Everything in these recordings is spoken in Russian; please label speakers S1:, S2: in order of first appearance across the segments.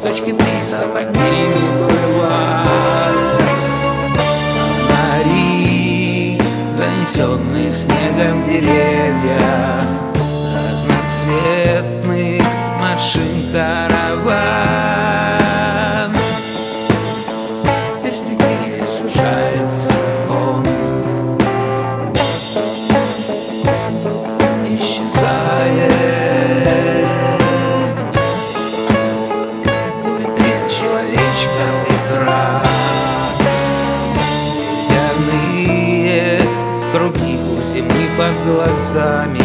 S1: точки приса под ними бульвар Фонари, занесенные снегом деревья Разноцветных машин караван. круги у земли под глазами.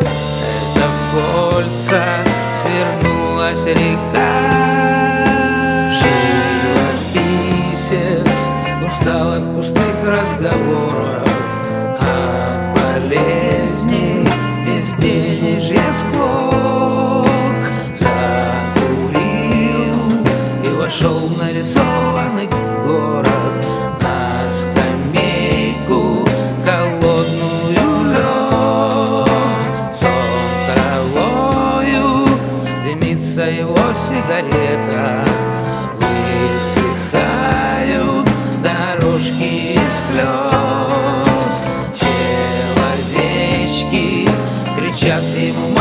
S1: Это в кольца свернулась река. Живописец устал от пустых разговоров. А от болезней, безденежья склок Закурил и вошел в нарисованный город. сигарета. Высыхают дорожки слез. Человечки кричат ему